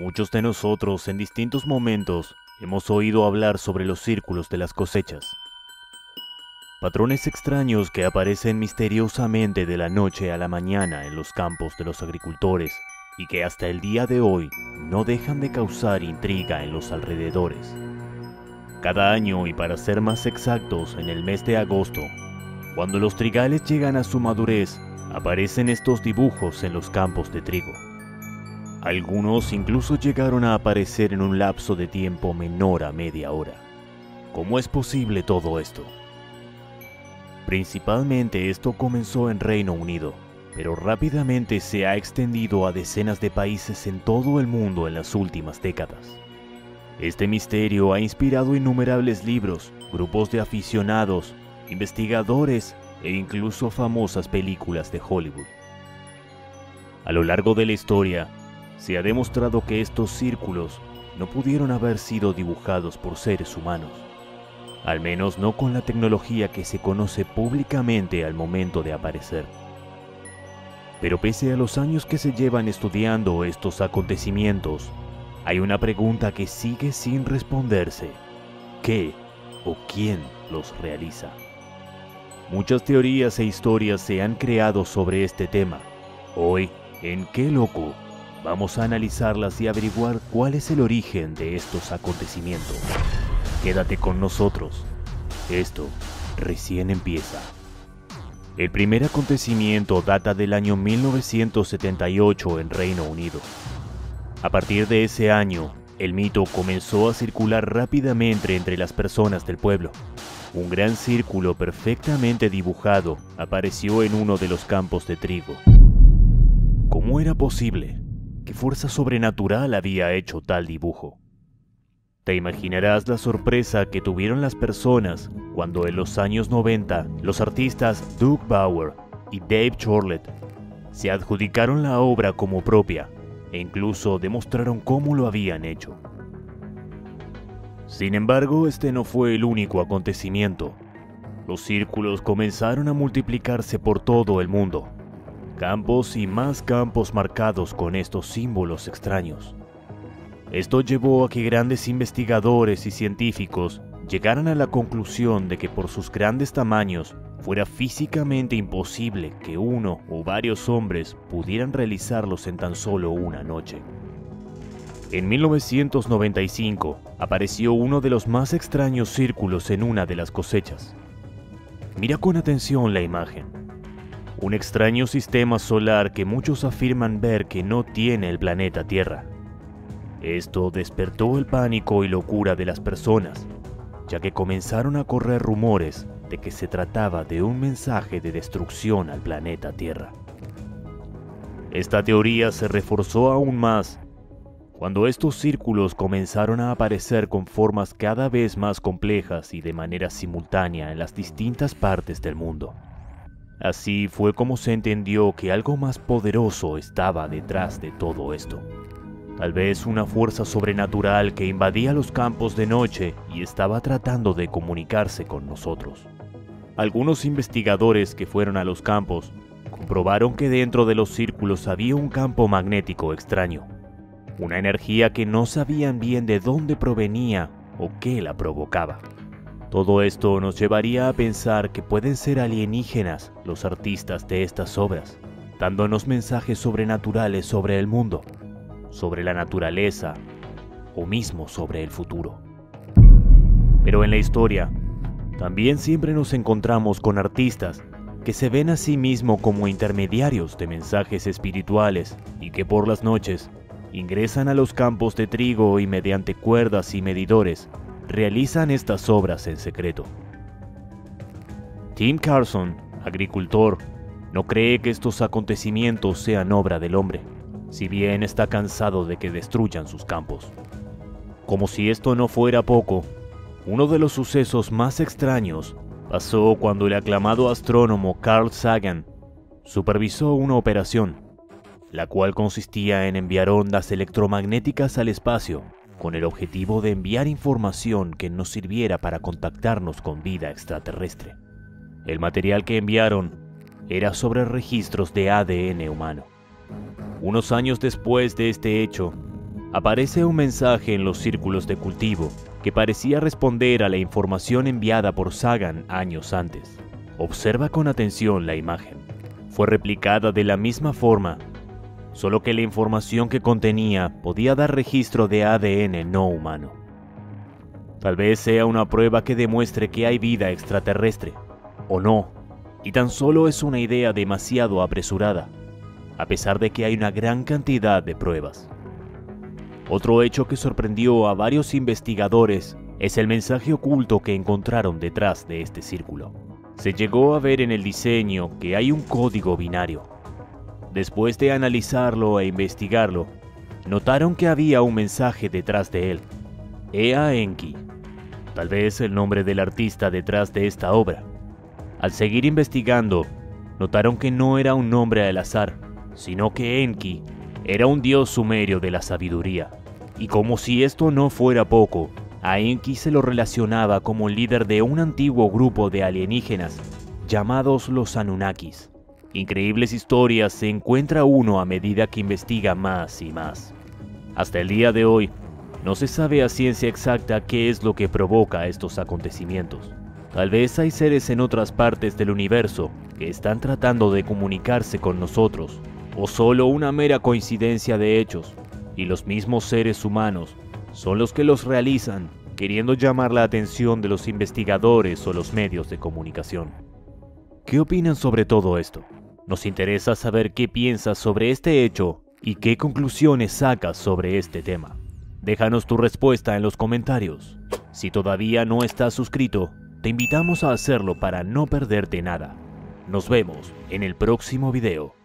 Muchos de nosotros en distintos momentos hemos oído hablar sobre los círculos de las cosechas. Patrones extraños que aparecen misteriosamente de la noche a la mañana en los campos de los agricultores y que hasta el día de hoy no dejan de causar intriga en los alrededores. Cada año y para ser más exactos en el mes de agosto, cuando los trigales llegan a su madurez, aparecen estos dibujos en los campos de trigo. Algunos incluso llegaron a aparecer en un lapso de tiempo menor a media hora. ¿Cómo es posible todo esto? Principalmente esto comenzó en Reino Unido, pero rápidamente se ha extendido a decenas de países en todo el mundo en las últimas décadas. Este misterio ha inspirado innumerables libros, grupos de aficionados, investigadores e incluso famosas películas de Hollywood. A lo largo de la historia, se ha demostrado que estos círculos no pudieron haber sido dibujados por seres humanos, al menos no con la tecnología que se conoce públicamente al momento de aparecer. Pero pese a los años que se llevan estudiando estos acontecimientos, hay una pregunta que sigue sin responderse. ¿Qué o quién los realiza? Muchas teorías e historias se han creado sobre este tema. Hoy, en Qué Loco, vamos a analizarlas y averiguar cuál es el origen de estos acontecimientos. Quédate con nosotros. Esto recién empieza. El primer acontecimiento data del año 1978 en Reino Unido. A partir de ese año, el mito comenzó a circular rápidamente entre las personas del pueblo. Un gran círculo perfectamente dibujado apareció en uno de los campos de trigo. ¿Cómo era posible? ¿Qué fuerza sobrenatural había hecho tal dibujo? Te imaginarás la sorpresa que tuvieron las personas cuando en los años 90 los artistas Doug Bauer y Dave Chorlett se adjudicaron la obra como propia e incluso demostraron cómo lo habían hecho. Sin embargo, este no fue el único acontecimiento. Los círculos comenzaron a multiplicarse por todo el mundo. Campos y más campos marcados con estos símbolos extraños. Esto llevó a que grandes investigadores y científicos llegaran a la conclusión de que por sus grandes tamaños fuera físicamente imposible que uno o varios hombres pudieran realizarlos en tan solo una noche. En 1995 apareció uno de los más extraños círculos en una de las cosechas. Mira con atención la imagen. Un extraño sistema solar que muchos afirman ver que no tiene el planeta Tierra. Esto despertó el pánico y locura de las personas, ya que comenzaron a correr rumores de que se trataba de un mensaje de destrucción al planeta Tierra. Esta teoría se reforzó aún más cuando estos círculos comenzaron a aparecer con formas cada vez más complejas y de manera simultánea en las distintas partes del mundo. Así fue como se entendió que algo más poderoso estaba detrás de todo esto. Tal vez una fuerza sobrenatural que invadía los campos de noche y estaba tratando de comunicarse con nosotros. Algunos investigadores que fueron a los campos comprobaron que dentro de los círculos había un campo magnético extraño, una energía que no sabían bien de dónde provenía o qué la provocaba. Todo esto nos llevaría a pensar que pueden ser alienígenas los artistas de estas obras, dándonos mensajes sobrenaturales sobre el mundo sobre la naturaleza o mismo sobre el futuro. Pero en la historia, también siempre nos encontramos con artistas que se ven a sí mismos como intermediarios de mensajes espirituales y que por las noches ingresan a los campos de trigo y mediante cuerdas y medidores realizan estas obras en secreto. Tim Carson, agricultor, no cree que estos acontecimientos sean obra del hombre si bien está cansado de que destruyan sus campos. Como si esto no fuera poco, uno de los sucesos más extraños pasó cuando el aclamado astrónomo Carl Sagan supervisó una operación, la cual consistía en enviar ondas electromagnéticas al espacio con el objetivo de enviar información que nos sirviera para contactarnos con vida extraterrestre. El material que enviaron era sobre registros de ADN humano. Unos años después de este hecho, aparece un mensaje en los círculos de cultivo que parecía responder a la información enviada por Sagan años antes. Observa con atención la imagen. Fue replicada de la misma forma, solo que la información que contenía podía dar registro de ADN no humano. Tal vez sea una prueba que demuestre que hay vida extraterrestre, o no, y tan solo es una idea demasiado apresurada, a pesar de que hay una gran cantidad de pruebas. Otro hecho que sorprendió a varios investigadores es el mensaje oculto que encontraron detrás de este círculo. Se llegó a ver en el diseño que hay un código binario. Después de analizarlo e investigarlo, notaron que había un mensaje detrás de él. Ea Enki, tal vez el nombre del artista detrás de esta obra. Al seguir investigando, notaron que no era un nombre al azar, sino que Enki era un dios sumerio de la sabiduría. Y como si esto no fuera poco, a Enki se lo relacionaba como líder de un antiguo grupo de alienígenas llamados los Anunnakis. Increíbles historias se encuentra uno a medida que investiga más y más. Hasta el día de hoy, no se sabe a ciencia exacta qué es lo que provoca estos acontecimientos. Tal vez hay seres en otras partes del universo que están tratando de comunicarse con nosotros, o solo una mera coincidencia de hechos y los mismos seres humanos son los que los realizan, queriendo llamar la atención de los investigadores o los medios de comunicación. ¿Qué opinan sobre todo esto? Nos interesa saber qué piensas sobre este hecho y qué conclusiones sacas sobre este tema. Déjanos tu respuesta en los comentarios. Si todavía no estás suscrito, te invitamos a hacerlo para no perderte nada. Nos vemos en el próximo video.